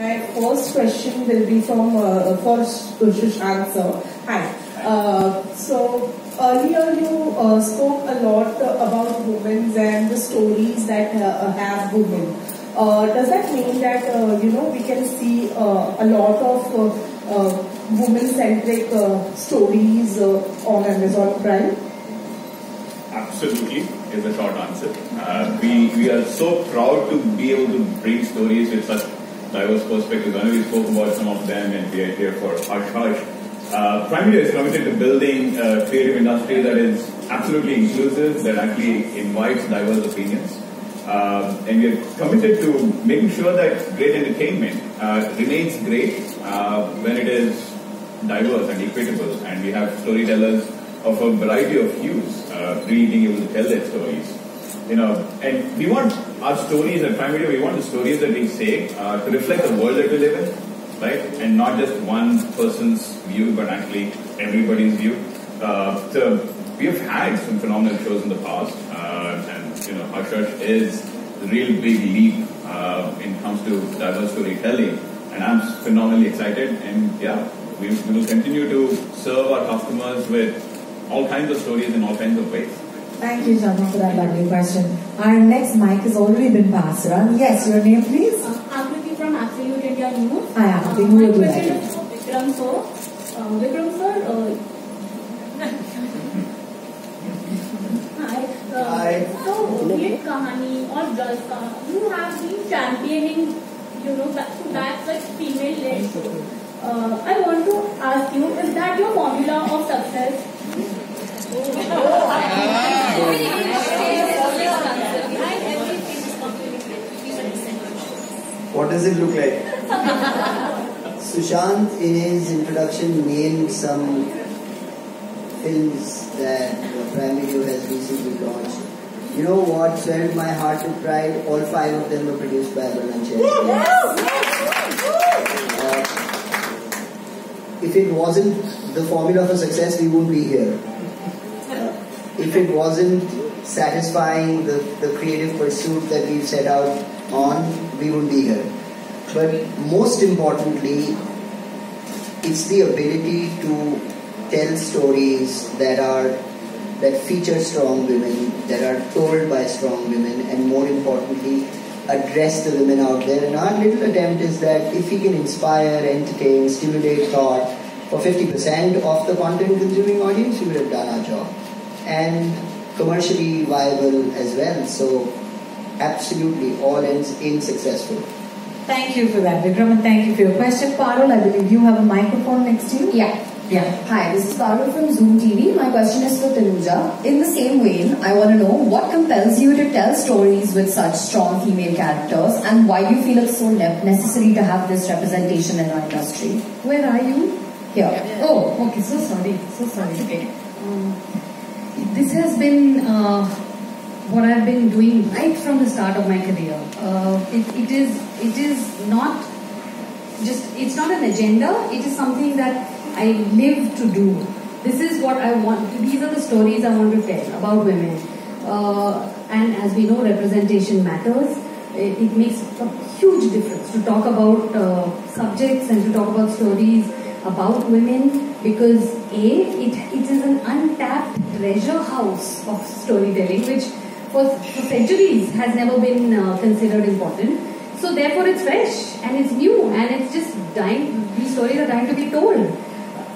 My first question will be from uh, for Sushant sir. Hi. Uh, so earlier you uh, spoke a lot about women and the stories that uh, have women. Uh, does that mean that uh, you know we can see a lot of women-centric stories on Amazon Prime? Absolutely is the short answer. we we are so proud to be able to bring stories with such diverse perspectives. I know we spoke about some of them and are here for Hush. Uh, Prime is committed to building a creative industry that is absolutely inclusive, that actually invites diverse opinions. Uh, and we are committed to making sure that great entertainment uh, remains great uh, when it is diverse and equitable. And we have storytellers of a variety of hues uh, really being able to tell their stories you know, and we want our stories at Prime Video, we want the stories that we say uh, to reflect the world that we live in, right? And not just one person's view, but actually everybody's view. Uh, so we have had some phenomenal shows in the past, uh, and you know, Hush Hush is a real big leap uh, in comes to diverse storytelling, and I'm phenomenally excited. And yeah, we, we will continue to serve our customers with all kinds of stories in all kinds of ways. Thank you, Jana, for that lovely question. Our next mic has already been passed around. Yes, your name, please? Uh, Akriti from Absolute India News. Hi, Akriti. Uh, Who would you like? Vikram sir. Uh, Vikram sir. Uh, Hi. Uh, Hi. So, Hit Kahani or Jalka, you have been championing, you know, back to back such female led uh, I want to ask you, is that your formula of success? does it look like? Sushant, in his introduction, named some films that Prime Video has recently launched. You know what swelled my heart with pride? All five of them were produced by Abundantia uh, If it wasn't the formula for success, we wouldn't be here if it wasn't satisfying the, the creative pursuit that we've set out on, we wouldn't be here. But most importantly, it's the ability to tell stories that are that feature strong women, that are told by strong women, and more importantly, address the women out there. And our little attempt is that if we can inspire, entertain, stimulate thought for 50% of the content consuming audience, we would have done our job and commercially viable as well. So absolutely all ends in successful. Thank you for that, Vikram, and thank you for your question. Parul, I believe you have a microphone next to you. Yeah. Yeah. Hi, this is Parul from Zoom TV. My question is for Tanuja. In the same vein, I want to know what compels you to tell stories with such strong female characters and why do you feel it's so necessary to have this representation in our industry. Where are you? Here. Oh, okay. So sorry. So sorry. Okay. Um, this has been uh, what I've been doing right from the start of my career. Uh, it, it is it is not just it's not an agenda. It is something that I live to do. This is what I want. These are the stories I want to tell about women. Uh, and as we know, representation matters. It, it, makes a huge difference to talk about uh, subjects and to talk about stories about women because A, it, it is an untapped treasure house of storytelling which for, for centuries has never been uh, considered important. So therefore it's fresh and it's new and it's just dying, these stories are dying to be told.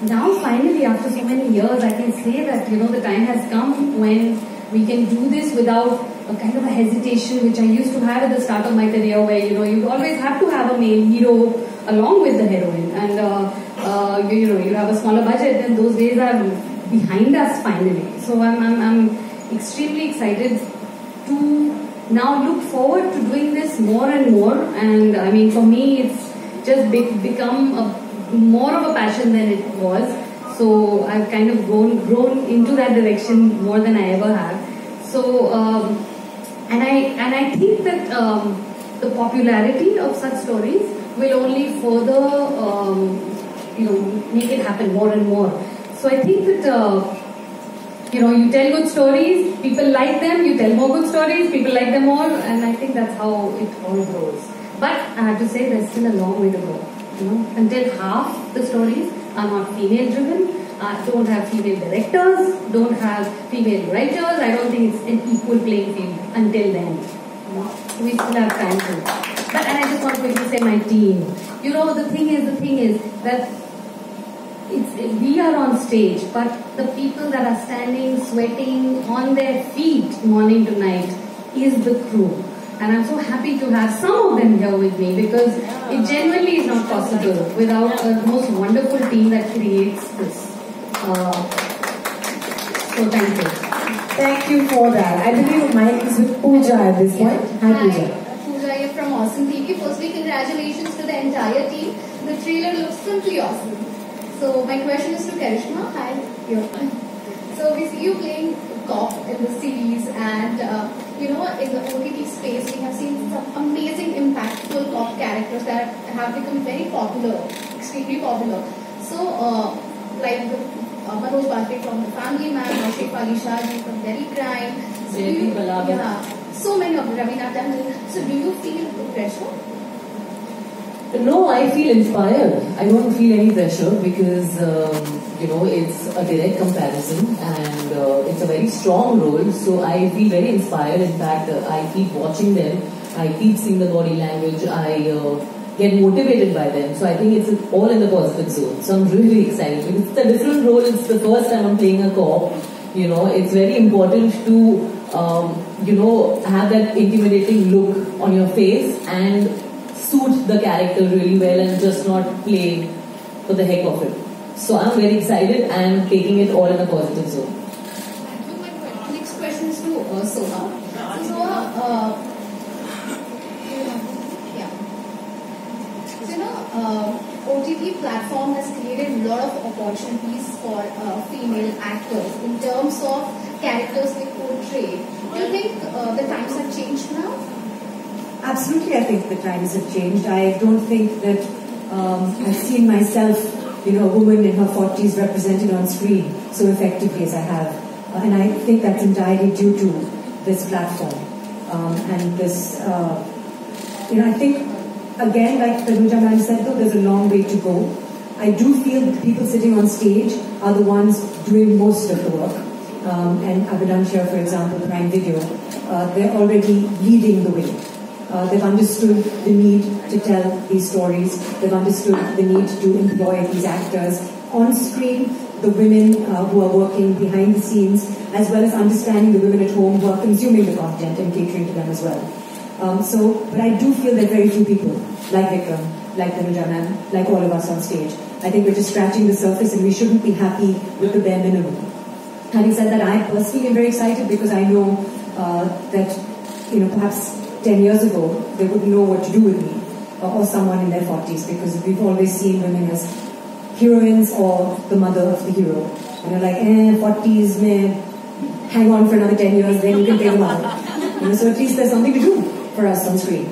Now finally after so many years I can say that you know the time has come when we can do this without a kind of a hesitation which I used to have at the start of my career where you know you always have to have a male hero along with the heroine and uh, uh, you, you, know, you have a smaller budget, then those days are behind us finally. So I'm, I'm, I'm extremely excited to now look forward to doing this more and more. And I mean, for me, it's just be, become a, more of a passion than it was. So I've kind of grown, grown into that direction more than I ever have. So, um, and I, and I think that um, the popularity of such stories will only further um, you know, make it happen more and more. So I think that, uh, you know, you tell good stories, people like them, you tell more good stories, people like them all, and I think that's how it all grows. But I have to say there's still a long way to go. You know, until half the stories are not female driven, uh, don't have female directors, don't have female writers. I don't think it's an equal playing field until then. You know, we still have time to. But and I just want to quickly say my team. You know, the thing is, the thing is that it's, we are on stage, but the people that are standing, sweating on their feet morning to night is the crew. And I'm so happy to have some of them here with me because it genuinely is not possible without the most wonderful team that creates this. Uh, so thank you. Thank you for that. I believe mic is with Pooja at this point. Hi, Pooja. Pooja here from Awesome TV. Firstly, congratulations to the entire team. The trailer looks simply awesome. So my question is to Karishma. Hi. So we see you playing cop in the series, and uh, you know in the OTT space we have seen some amazing, impactful cop characters that have become very popular, extremely popular. So uh, like the uh, Manoj from The Family Man, Shefali Shah from Delhi Crime. So you, yeah, so many of them. Raveena Tandon. So do you feel the pressure? No, I feel inspired. I don't feel any pressure because, um, you know, it's a direct comparison and uh, it's a very strong role. So I feel very inspired. In fact, uh, I keep watching them. I keep seeing the body language. I uh, get motivated by them. So I think it's all in the positive zone. So I'm really excited it's a different role. It's the first time I'm playing a cop. You know, it's very important to, um, you know, have that intimidating look on your face and suit the character really well and just not play for the heck of it. So I'm very excited and taking it all in a positive zone. Thank you. My next question is to uh, Soha. So Soha, uh, yeah. So you know, uh, OTT platform has created a lot of opportunities for uh, female actors in terms of characters they portray. Do you think uh, the times have changed now? Absolutely, I think the times have changed. I don't think that um, I've seen myself, you know, a woman in her 40s represented on screen so effectively as I have. Uh, and I think that's entirely due to this platform. Um, and this, uh, you know, I think, again, like Tanuja man said, though, there's a long way to go. I do feel the people sitting on stage are the ones doing most of the work. Um, and Abundantia, for example, Prime Video, uh, they're already leading the way. Uh, they've understood the need to tell these stories. They've understood the need to employ these actors on screen, the women uh, who are working behind the scenes, as well as understanding the women at home who are consuming the content and catering to them as well. Um, so, but I do feel that very few people, like Vikram, like Tanuja Man, like all of us on stage, I think we're just scratching the surface and we shouldn't be happy with the bare minimum. Having said that, I personally am very excited because I know uh, that, you know, perhaps 10 years ago, they wouldn't know what to do with me or, or someone in their 40s because we've always seen women as heroines or the mother of the hero. And they're like, eh, 40s, man, hang on for another 10 years, then you can play the mother. You know, so at least there's something to do for us on screen.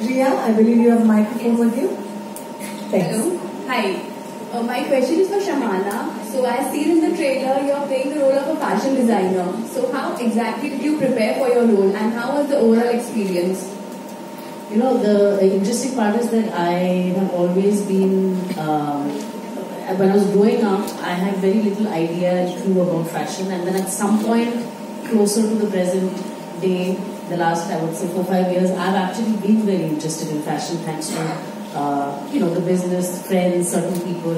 Ria, I believe you have a microphone with you. Thanks. Hello. Hi. Uh, my question is for Shahana. So as seen in the trailer, you are playing the role of a fashion designer. So how exactly did you prepare for your role and how was the overall experience? You know, the, the interesting part is that I have always been, um, when I was growing up, I had very little idea true about fashion and then at some point closer to the present day, the last I would say four five years, I've actually been very interested in fashion thanks to uh, you know the business friends, certain people,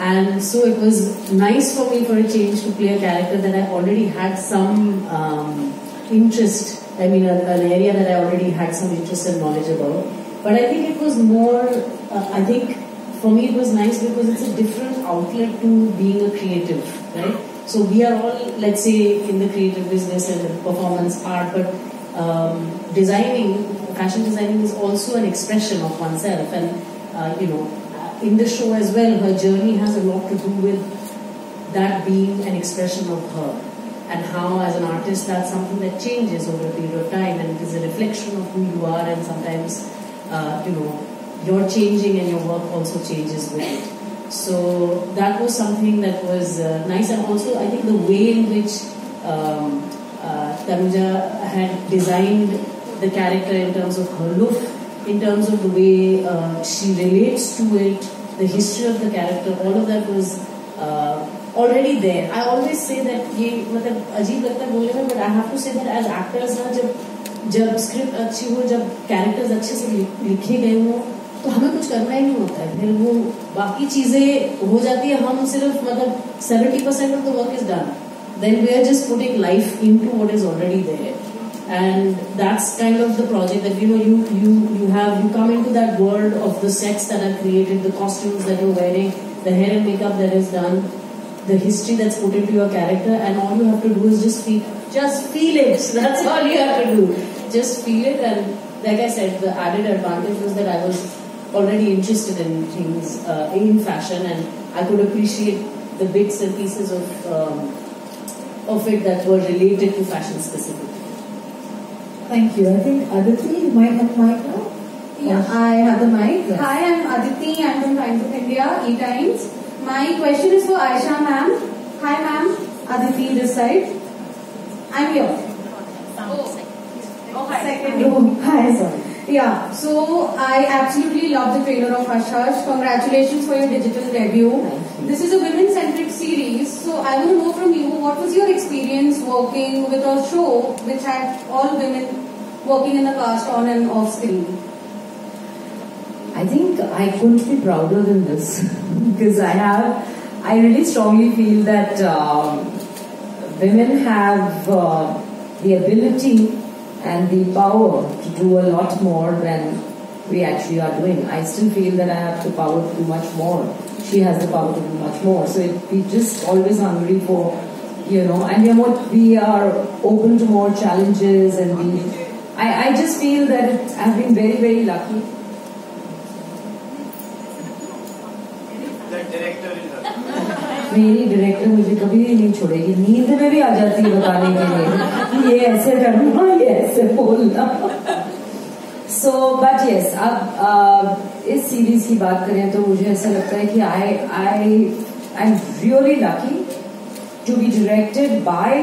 and so it was nice for me for a change to play a character that I already had some um, interest. I mean, a, an area that I already had some interest and knowledge about. But I think it was more. Uh, I think for me it was nice because it's a different outlet to being a creative, right? So we are all, let's say, in the creative business and performance art, but um, designing, fashion designing is also an expression of oneself. And, uh, you know, in the show as well, her journey has a lot to do with that being an expression of her. And how, as an artist, that's something that changes over a period of time, and it is a reflection of who you are, and sometimes, uh, you know, you're changing and your work also changes with it. So that was something that was uh, nice, and also I think the way in which um, uh, had designed the character in terms of her look, in terms of the way uh, she relates to it, the history of the character, all of that was uh, already there. I always say that ये मतलब अजीब लगता है बोलने में but I have to say that as actors ना जब जब स्क्रिप्ट अच्छी हो जब कैरेक्टर्स अच्छे से लिखे गए हों तो हमें कुछ करना ही नहीं होता है। फिर वो बाकी चीज़ें हो जाती है हम सिर्फ़ मतलब seventy percent of the work is done then we are just putting life into what is already there and that's kind of the project that you know you you you have you come into that world of the sets that are created the costumes that you're wearing the hair and makeup that is done the history that's put into your character and all you have to do is just feel just feel it that's all you have to do just feel it and like I said the added advantage was that I was already interested in things uh, in fashion, and I could appreciate the bits and pieces of um, of it that were related to fashion specifically. Thank you. I think Aditi, you might have the mic now. Yeah, I have the mic. Yes. Hi, I'm Aditi. I'm from Times of India, E Times. My question is for Ayesha ma'am. Hi ma'am, Aditi this side. I'm here. Oh, oh hi. Second. Oh, hi, sorry. Yeah, so I absolutely love the trailer of Hush Hush. Congratulations for your digital debut. This is a women centric series, so I want to know from you what was your experience working with a show which had all women working in the cast on and off screen? I think I couldn't be prouder than this because I have, I really strongly feel that um, women have uh, the ability and the power to do a lot more than we actually are doing. I still feel that I have the power to do much more She has the power to do much more. So it, we just always hungry for, you know, and we are, more, we are open to more challenges and we, I, I just feel that it, I've been very, very lucky. The director is मेरी director मुझे कभी नहीं छोड़ेगी नींद में भी आ जाती है बताने के लिए कि ये ऐसे करना ये ऐसे बोलना सो बट यस अब इस सीरीज़ की बात करें तो मुझे ऐसा लगता है कि I I I am really lucky to be directed by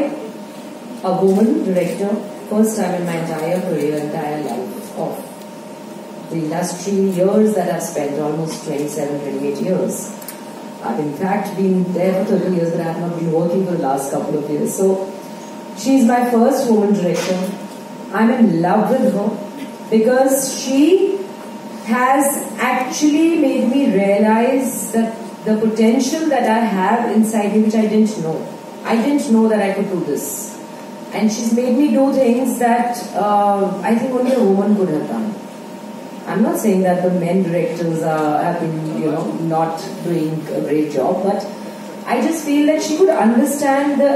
a woman director first time in my career entire life of the industry years that are spend almost twenty seven twenty eight years I in fact been there thirty years I have been working for last couple of years so she is my first woman director I am in love with her because she has actually made me realize that the potential that I have inside me, which I didn't know. I didn't know that I could do this. And she's made me do things that uh, I think only a woman could have done. I'm not saying that the men directors are, have been, you know, not doing a great job, but I just feel that she could understand the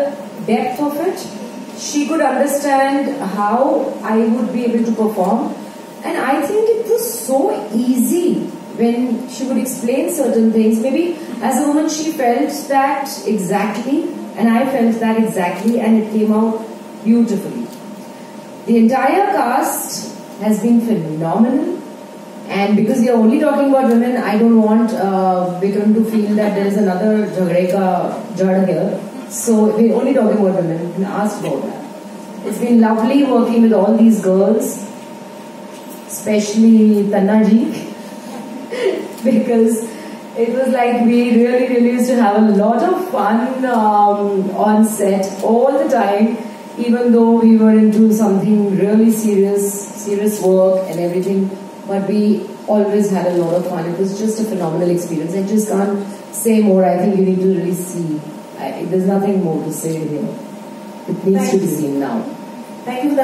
depth of it. She could understand how I would be able to perform. And I think it was so easy when she would explain certain things. Maybe as a woman she felt that exactly, and I felt that exactly, and it came out beautifully. The entire cast has been phenomenal. And because we are only talking about women, I don't want uh, Vikram to feel that there is another Jagreka Jad here. So we're only talking about women. Ask about that. It's been lovely working with all these girls, especially Tannaji, because it was like we really, really used to have a lot of fun um, on set all the time, even though we were into something really serious, serious work and everything but we always had a lot of fun. It was just a phenomenal experience. I just can't say more. I think you need to really see. I, there's nothing more to say here. It needs Thank to be seen now. Thank you.